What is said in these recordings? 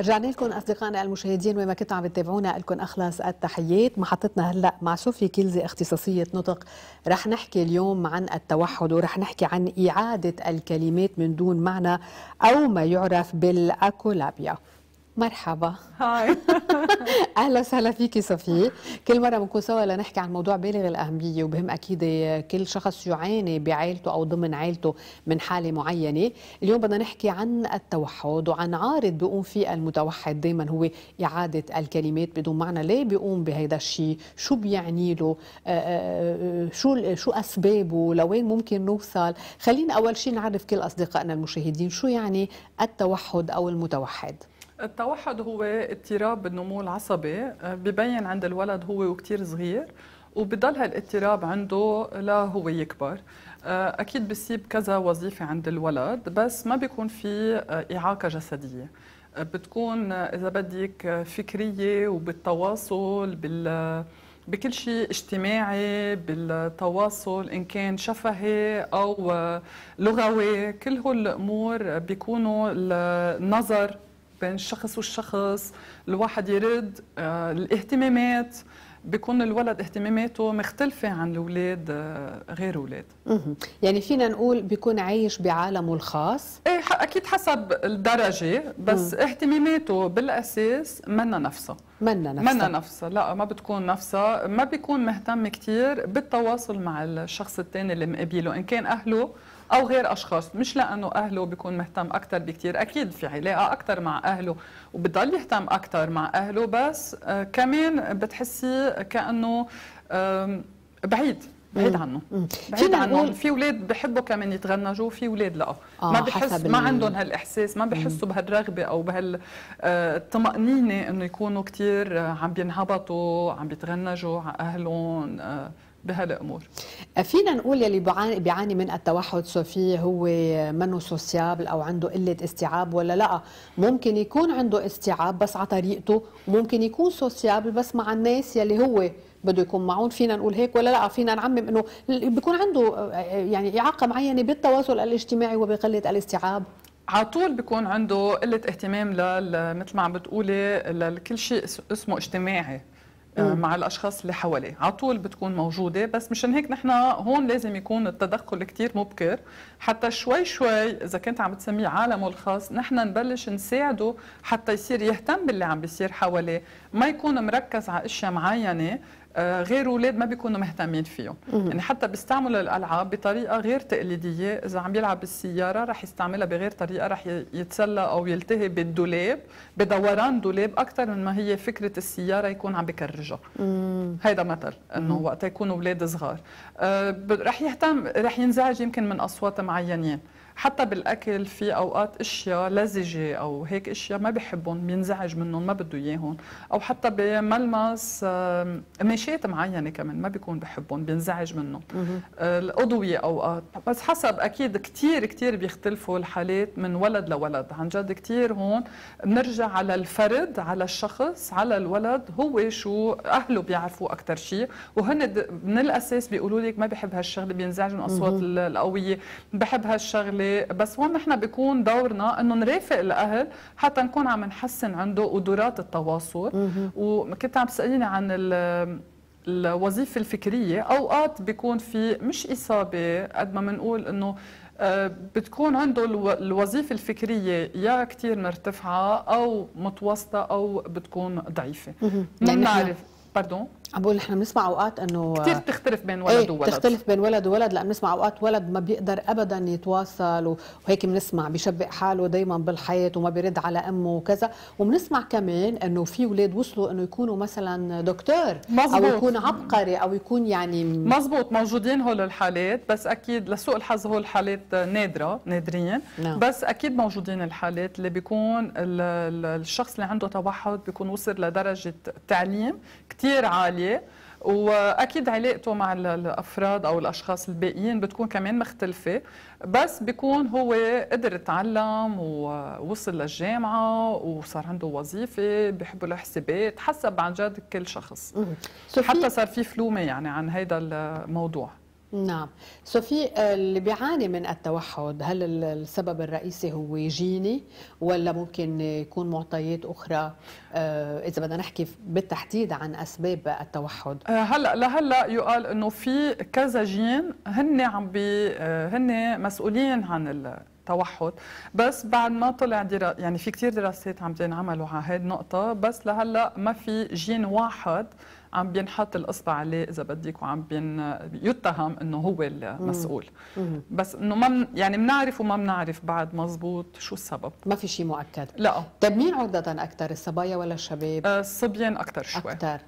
رجعنا لكم أصدقائنا المشاهدين وين ما كنتوا عم تتابعونا لكم اخلص التحيات. محطتنا هلأ مع صوفيا كيلزي اختصاصية نطق. رح نحكي اليوم عن التوحد ورح نحكي عن إعادة الكلمات من دون معنى أو ما يعرف بالأكولابيا. مرحبا. هاي. أهلا وسهلا فيكي صفي. كل مرة بنكون سوا لنحكي عن موضوع بالغ الأهمية وبهم أكيد كل شخص يعاني بعائلته أو ضمن عائلته من حالة معينة. اليوم بدنا نحكي عن التوحد وعن عارض بيقوم فيه المتوحد. دائما هو إعادة الكلمات بدون معنى. ليه بيقوم بهذا الشيء؟ شو بيعني له؟ شو شو أسبابه؟ لوين ممكن نوصل؟ خلينا أول شيء نعرف كل أصدقائنا المشاهدين شو يعني التوحد أو المتوحد. التوحد هو اضطراب بالنمو العصبي آه، ببين عند الولد هو وكتير صغير وبضل هالاضطراب عنده لا هو يكبر. آه، أكيد بيصيب كذا وظيفة عند الولد بس ما بيكون في آه، إعاقة جسدية. بتكون إذا بدك فكرية وبالتواصل بال بكل شيء اجتماعي بالتواصل إن كان شفهي أو لغوي كل هول الأمور بيكونوا النظر بين الشخص والشخص الواحد يرد آه، الاهتمامات. بيكون الولد اهتماماته مختلفة عن الأولاد آه، غير أولاد يعني فينا نقول بيكون عايش بعالمه الخاص؟ إيه أكيد حسب الدرجة بس مم. اهتماماته بالأساس منا نفسها منا نفسها منا نفسها لا ما بتكون نفسها ما بيكون مهتم كثير بالتواصل مع الشخص الثاني اللي مقابله إن كان أهله أو غير أشخاص مش لأنه أهله بيكون مهتم أكثر بكثير أكيد في علاقة أكثر مع أهله وبضل يهتم أكثر مع أهله بس آه كمان بتحسي كأنه آه بعيد بعيد عنه. بعيد عنه. في أولاد بحبوا كمان يتغنجوا في أولاد لا. آه ما بحس ما عندهم هالإحساس ما بحسوا بهالرغبة أو بهالطمانينه آه إنه يكونوا كثير عم بينهبطوا عم بيتغنجوا على أهلهم آه بهالامور فينا نقول يلي بيعاني بيعاني من التوحد صوفي هو منه sociable أو عنده قلة استيعاب ولا لأ. ممكن يكون عنده استيعاب بس على طريقته وممكن يكون sociable بس مع الناس يلي هو بده يكون معهم. فينا نقول هيك ولا لأ؟ فينا نعمم إنه بيكون عنده يعني إعاقة معينة بالتواصل الاجتماعي وبقلة الاستيعاب. على طول بيكون عنده قلة اهتمام لل مثل ما عم بتقولي لكل شيء اسمه اجتماعي. مع الأشخاص اللي حواليه. على طول بتكون موجودة بس مشان هيك نحن هون لازم يكون التدخل كثير مبكر. حتى شوي شوي إذا كنت عم تسميه عالمه الخاص نحن نبلش نساعده حتى يصير يهتم باللي عم بيصير حواليه. ما يكون مركز على أشياء معينة آه، غير أولاد ما بيكونوا مهتمين فيهم. يعني حتى بيستعملوا الألعاب بطريقة غير تقليدية. إذا عم بيلعب بالسيارة رح يستعملها بغير طريقة رح يتسلى أو يلتهي بالدولاب بدوران دولاب أكثر من ما هي فكرة السيارة يكون عم بكرجها. هيدا مثل إنه وقت يكونوا أولاد صغار. آه، رح يهتم رح ينزعج يمكن من أصوات معينين. حتى بالأكل في أوقات أشياء لزجة أو هيك أشياء ما بحبهم بينزعج منهم ما بده إياهم. أو حتى بملمس مشيات معينة كمان ما بيكون بحبهم بينزعج منهم. الأضوية أوقات بس حسب أكيد كثير كثير بيختلفوا الحالات من ولد لولد. عن جد كثير هون بنرجع على الفرد على الشخص على الولد هو شو أهله بيعرفوا أكثر شيء وهن من الأساس بيقولوا لك ما بحب هالشغلة بينزعج من الاصوات القوية بحب هالشغلة بس هون نحن بيكون دورنا إنه نرافق الأهل حتى نكون عم نحسن عنده قدرات التواصل؟ وكنت عم تسأليني عن الوظيفة الفكرية أوقات بيكون في مش إصابة قد ما بنقول إنه آه، بتكون عنده الوظيفة الفكرية يا كثير مرتفعة أو متوسطة أو بتكون ضعيفة. ما بنعرف باردون عم بقول نحن بنسمع أوقات إنه كثير بتختلف بين ولد إيه وولد. بتختلف بين ولد وولد. لأن بنسمع أوقات ولد ما بيقدر ابدا يتواصل وهيك بنسمع بيشبق حاله دائما بالحياة وما بيرد على أمه وكذا. وبنسمع كمان إنه في أولاد وصلوا إنه يكونوا مثلا دكتور مزبوط. أو يكون عبقري أو يكون يعني مزبوط موجودين هول الحالات بس أكيد لسوء الحظ هول الحالات نادرة نادرين. نعم. بس أكيد موجودين الحالات اللي بيكون الشخص اللي عنده توحد بيكون وصل لدرجة تعليم كثير عالية. عاليه وأكيد علاقته مع الأفراد أو الأشخاص الباقيين بتكون كمان مختلفة. بس بيكون هو قدر يتعلم ووصل للجامعة وصار عنده وظيفة بحبوا الحسابات حسب عن جد كل شخص. حتى صار في فلومة يعني عن هذا الموضوع. نعم. سوفي اللي بيعاني من التوحد هل السبب الرئيسي هو جيني ولا ممكن يكون معطيات أخرى؟ آه، إذا بدنا نحكي بالتحديد عن أسباب التوحد. آه، هلأ لهلأ يقال إنه في كذا جين هن عم بي آه، هن مسؤولين عن التوحد. بس بعد ما طلع درا... يعني في كثير دراسات عم تنعملوا على هذه النقطة بس لهلأ ما في جين واحد عم بينحط الاصبع عليه إذا بدك وعم بين يتهم إنه هو المسؤول. مم. بس إنه ما يعني بنعرف وما بنعرف بعد مزبوط شو السبب. ما في شيء مؤكد؟ لا. طيب مين عرضة أكثر الصبايا ولا الشباب؟ آه، الصبيان أكثر شوي. أكثر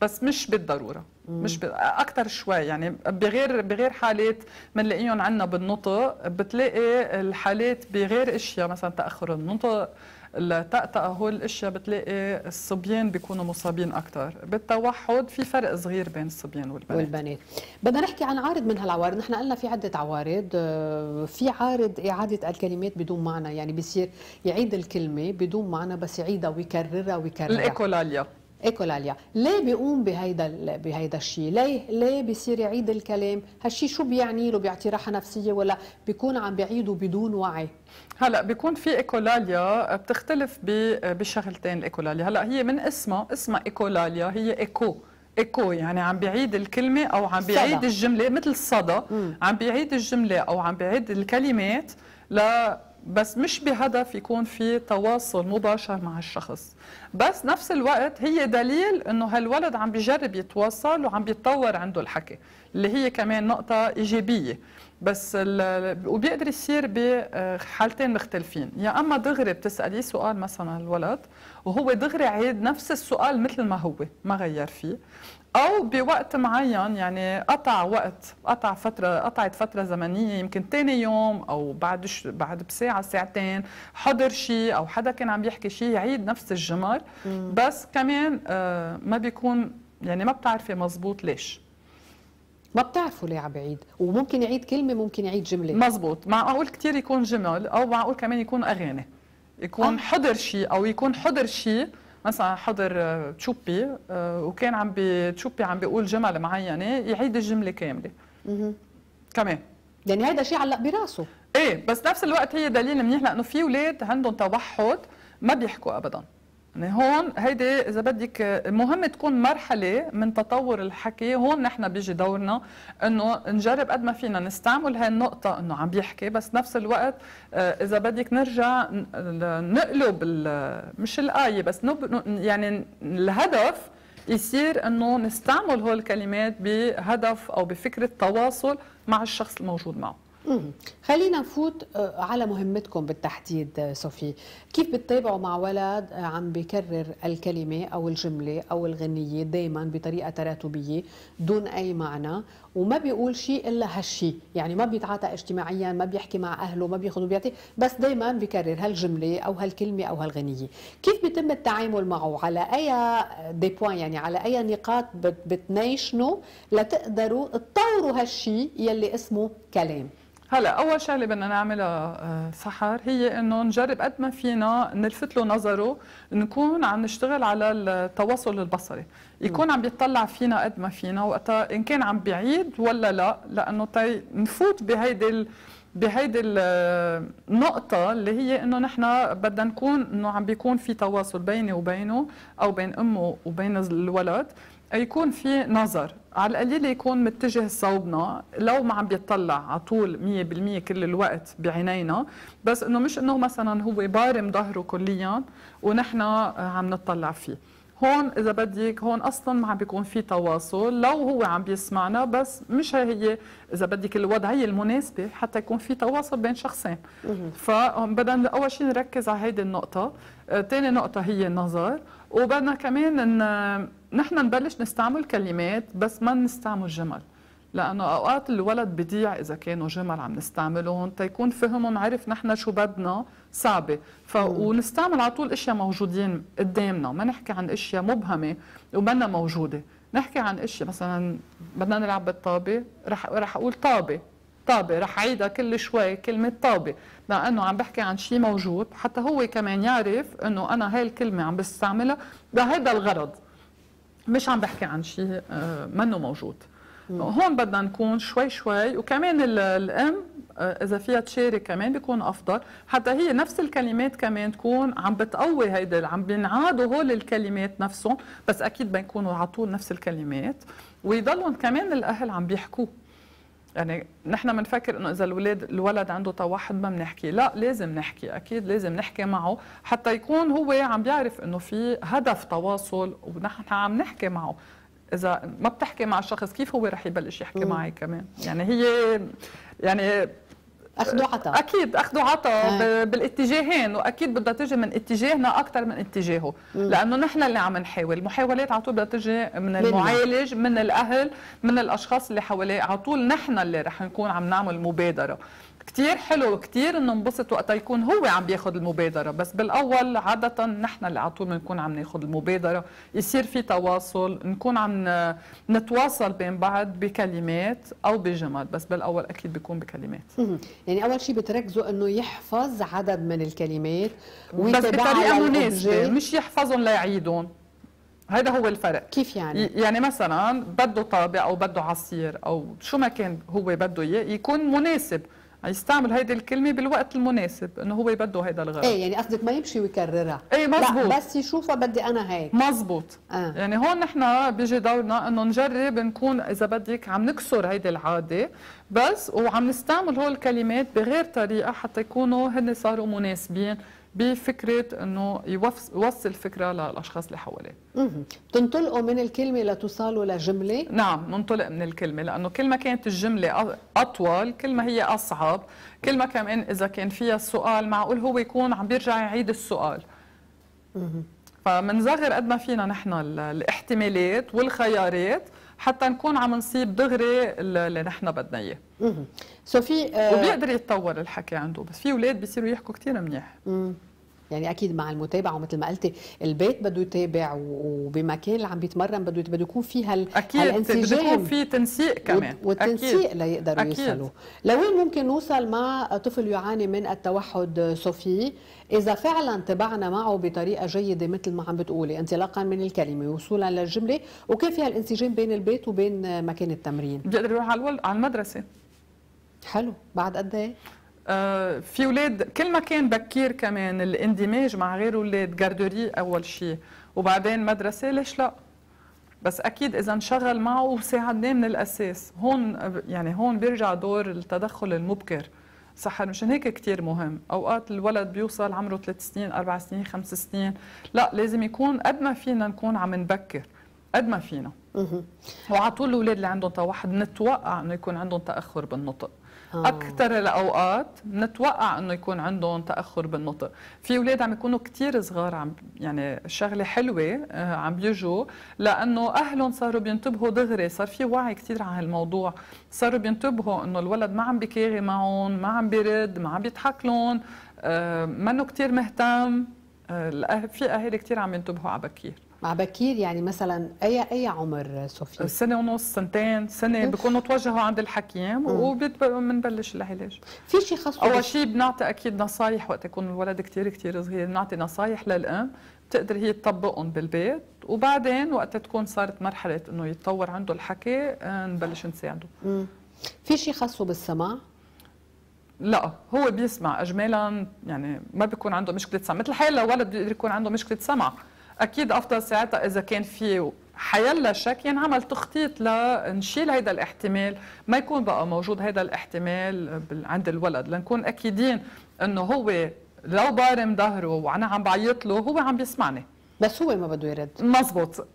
بس مش بالضرورة. مم. مش ب... أكثر شوي. يعني بغير بغير حالات بنلاقيهم عندنا بالنطق بتلاقي الحالات بغير إشياء مثلا تأخر النطق التأتأة هول الاشياء بتلاقي الصبيان بيكونوا مصابين أكثر بالتوحد في فرق صغير بين الصبيان والبنات. والبنات. بدنا نحكي عن عارض من هالعوارض نحن قلنا في عدة عوارض. آه، في عارض إعادة الكلمات بدون معنى. يعني بيصير يعيد الكلمة بدون معنى بس يعيدها ويكررها ويكررها. الايكولاليا ايكولاليا ليه بيقوم بهيدا بهيدا الشيء ليه ليه بيصير يعيد الكلام. هالشيء شو بيعني؟ له بيعطي راحه نفسية ولا بيكون عم بيعيده بدون وعي. هلا بيكون في ايكولاليا بتختلف بشغلتين الايكولاليا هلا هي من اسمها اسمها ايكولاليا هي إيكو. إيكو يعني عم بيعيد الكلمة أو عم بيعيد. الجملة مثل الصدى عم بيعيد الجملة أو عم بيعيد الكلمات ل بس مش بهدف يكون في تواصل مباشر مع الشخص. بس نفس الوقت هي دليل إنه هالولد عم بيجرب يتواصل وعم بيتطور عنده الحكي اللي هي كمان نقطة إيجابية. بس وبيقدر يصير بحالتين مختلفين. يا أما دغري بتسأليه سؤال مثلا الولد وهو دغري عيد نفس السؤال مثل ما هو ما غير فيه أو بوقت معين يعني قطع وقت قطع فترة قطعت فترة زمنية يمكن ثاني يوم أو بعد ش... بعد بساعة ساعتين حضر شيء أو حدا كان عم يحكي شيء يعيد نفس الجمل بس كمان آه ما بيكون يعني ما بتعرفي مزبوط ليش. ما بتعرفوا ليه عم بعيد؟ وممكن يعيد كلمة ممكن يعيد جملة. مزبوط. معقول كثير يكون جمل أو معقول كمان يكون أغاني. يكون أه؟ حضر شيء أو يكون حضر شيء مثلا حضر آه، تشوبي آه، وكان عم تشوبي عم بيقول جمل معينة يعيد الجملة كاملة. كمان. يعني هذا شيء علق براسه. إيه بس نفس الوقت هي دليل منيح لأنه في أولاد عندهم توحد ما بيحكوا ابدا. يعني هون هيدي إذا بدك مهم تكون مرحلة من تطور الحكي. هون نحن بيجي دورنا إنه نجرب قد ما فينا نستعمل هاي النقطة إنه عم بيحكي. بس نفس الوقت آه، إذا بدك نرجع نقلب مش الآية بس يعني الهدف يصير إنه نستعمل هول الكلمات بهدف أو بفكرة تواصل مع الشخص الموجود معه. خلينا نفوت آه، على مهمتكم بالتحديد آه، صوفي. كيف بتتابعوا مع ولد آه، عم بيكرر الكلمة أو الجملة أو الغنية دايما بطريقة تراتبية دون أي معنى؟ وما بيقول شيء إلا هالشيء يعني ما بيتعاطى اجتماعيا ما بيحكي مع أهله ما بياخذ وبيعطي. بس دايما بيكرر هالجملة أو هالكلمة أو هالغنية. كيف بيتم التعامل معه؟ على أي دي بوين يعني على أي نقاط بتنيشنوا لتقدروا تطوروا هالشيء يلي اسمه كلام. هلا أول شغلة بدنا نعملها آه، سحر هي إنه نجرب قد ما فينا نلفت له نظره نكون عم نشتغل على التواصل البصري. يكون عم بيطلع فينا قد ما فينا وقتها إن كان عم بيعيد ولا لا لأنه تي نفوت بهيدي بهيدي النقطة اللي هي إنه نحن بدنا نكون إنه عم بيكون في تواصل بيني وبينه أو بين أمه وبين الولد. يكون في نظر. على القليل يكون متجه صوبنا. لو ما عم بيطلع على طول 100% كل الوقت بعينينا بس إنه مش إنه مثلا هو بارم ظهره كليا ونحن عم نطلع فيه. هون إذا بدك هون أصلا ما عم بيكون في تواصل. لو هو عم بيسمعنا بس مش هي إذا بدك الوضعيه المناسبة حتى يكون في تواصل بين شخصين. فبدنا أول شيء نركز على هيدي النقطة. ثاني آه، نقطة هي النظر. وبدنا كمان إن نحن نبلش نستعمل كلمات بس ما نستعمل جمل. لأنه أوقات الولد بضيع إذا كانوا جمل عم نستعملهم تيكون فهمهم عرف نحن شو بدنا صعبة. ف ونستعمل على طول أشياء موجودين قدامنا ما نحكي عن أشياء مبهمة ومنا موجودة. نحكي عن أشياء مثلا بدنا نلعب بالطابة رح رح أقول طابة. طابة رح عيدها كل شوي كلمة طابة. لأنه عم بحكي عن شيء موجود حتى هو كمان يعرف إنه أنا هاي الكلمة عم بستعملها لهذا الغرض. مش عم بحكي عن شيء آه، منه موجود. هون بدنا نكون شوي شوي وكمان الام آه، إذا فيها تشارك كمان بيكون أفضل. حتى هي نفس الكلمات كمان تكون عم بتقوي هيدا عم بينعادوا هول الكلمات نفسهم بس أكيد بيكونوا على طول نفس الكلمات. ويضلهم كمان الأهل عم بيحكوه يعني نحن بنفكر إنه إذا الولاد الولد عنده توحد ما بنحكي. لا لازم نحكي أكيد لازم نحكي معه حتى يكون هو عم بيعرف إنه في هدف تواصل ونحن عم نحكي معه. إذا ما بتحكي مع الشخص كيف هو رح يبلش يحكي معي كمان؟ يعني هي يعني اخذ وعطاء أكيد اخذ آه. بالاتجاهين وأكيد بدها تجي من اتجاهنا أكثر من اتجاهه. مم. لأنه نحن اللي عم نحاول. المحاولات على طول بدها تجي من المعالج من الأهل من الأشخاص اللي حواليه. على طول نحن اللي رح نكون عم نعمل مبادرة. كثير حلو كثير إنه انبسط وقتها يكون هو عم بياخذ المبادرة. بس بالأول عادة نحن اللي على طول بنكون عم ناخذ المبادرة. يصير في تواصل نكون عم نتواصل بين بعض بكلمات أو بجمل. بس بالأول أكيد بيكون بكلمات. يعني أول شيء بتركزوا إنه يحفظ عدد من الكلمات بس بطريقة مناسبة مش يحفظهم ليعيدهم هذا هو الفرق. كيف يعني؟ يعني مثلا بده طابع أو بده عصير أو شو ما كان هو بده إياه يكون مناسب. يستعمل هيدي الكلمة بالوقت المناسب إنه هو بده هيدا الغرض. إيه يعني قصدك ما يمشي ويكررها. إيه مزبوط. لا بس يشوفها بدي أنا هيك. مزبوط. آه. يعني هون نحن بيجي دورنا إنه نجرب نكون إذا بدك عم نكسر هيدي العادة بس وعم نستعمل هول الكلمات بغير طريقة حتى يكونوا هن صاروا مناسبين بفكرة إنه يوصل فكرة للأشخاص اللي حواليه. تنطلقوا من الكلمة لتوصلوا لجملة؟ نعم ننطلق من الكلمة لأنه كل ما كانت الجملة أطول كل ما هي أصعب، كل ما كمان إذا كان فيها سؤال معقول هو يكون عم بيرجع يعيد السؤال. فمنصغر قد ما فينا نحن الاحتمالات والخيارات حتى نكون عم نصيب دغري اللي نحن بدنا إياه. سوفي آه وبيقدر يتطور الحكي عنده بس في أولاد بيصيروا يحكوا كثير منيح. مم. يعني أكيد مع المتابعة ومثل ما قلتي البيت بده يتابع وبمكان اللي عم بيتمرن بده بده يكون في هال أكيد بده يكون في تنسيق كمان والتنسيق أكيد. ليقدروا أكيد. يوصلوا لوين ممكن نوصل مع طفل يعاني من التوحد صوفي إذا فعلا تبعنا معه بطريقة جيدة مثل ما عم بتقولي انطلاقا من الكلمة وصولا للجملة وكيف فيها الانسجام بين البيت وبين مكان التمرين بيقدر يروح على على المدرسة حلو. بعد قد إيه؟ آه في أولاد كل ما كان بكير كمان الاندماج مع غير أولاد جاردوري أول شيء وبعدين مدرسة ليش لا؟ بس أكيد إذا انشغل معه وساعدناه من الأساس. هون يعني هون بيرجع دور التدخل المبكر. صح مشان هيك كثير مهم. أوقات الولد بيوصل عمره ثلاث سنين أربع سنين خمس سنين. لا لازم يكون قد ما فينا نكون عم نبكر. قد ما فينا. وعلى طول الاولاد اللي عندهم توحد نتوقع إنه يكون عندهم تأخر بالنطق. آه. أكثر الأوقات نتوقع إنه يكون عندهم تأخر بالنطق. في أولاد عم يكونوا كثير صغار عم يعني شغلة حلوة آه، عم بيجوا لأنه أهلهم صاروا بينتبهوا دغري. صار في وعي كثير على هالموضوع. صاروا بينتبهوا إنه الولد ما عم بيكاغي معهم ما عم بيرد ما عم بيضحك لهم آه، منه كثير مهتم في أهالي كثير عم ينتبهوا على بكير. مع بكير يعني مثلا أي أي عمر صوفيا؟ سنة ونص سنتين سنة بيكونوا توجهوا عند الحكيم وبنبلش العلاج. في شيء خاص أول شيء بنعطي أكيد نصايح وقت يكون الولد كثير كثير صغير بنعطي نصايح للأم بتقدر هي تطبقهم بالبيت وبعدين وقت تكون صارت مرحلة إنه يتطور عنده الحكي آه، نبلش نساعده. في شيء خاصه بالسمع لا هو بيسمع اجمالا يعني ما بيكون عنده مشكلة سمع. مثل حال لو ولد بيقدر يكون عنده مشكلة سمع. أكيد أفضل ساعتها إذا كان في حيلا شك ينعمل يعني تخطيط لنشيل هيدا الاحتمال ما يكون بقى موجود هيدا الاحتمال عند الولد. لنكون أكيدين إنه هو لو بارم ظهره وأنا عم بعيط له هو عم بيسمعني. بس هو ما بده يرد. مزبوط.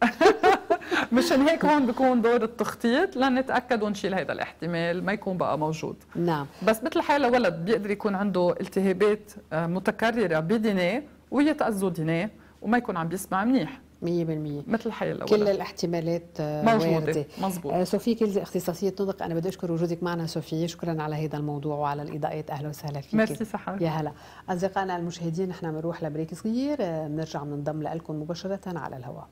مشان هيك هون بيكون دور التخطيط لنتأكد ونشيل هذا الاحتمال ما يكون بقى موجود. نعم. بس مثل حال ولد بيقدر يكون عنده التهابات آه، متكررة بدينيه ويتأذوا دينيه وما يكون عم بيسمع منيح. 100% مثل الحياة الأولى. كل الاحتمالات آه، موجودة مزبوط آه سوفي كلزي اختصاصية نطق أنا بدي أشكر وجودك معنا سوفي شكرا على هذا الموضوع وعلى الإضاءات. أهلا وسهلا فيك. ميرسي صحة. يا هلا. أصدقائنا المشاهدين نحن بنروح ل break صغير. بنرجع آه، بننضم لكم مباشرة على الهواء.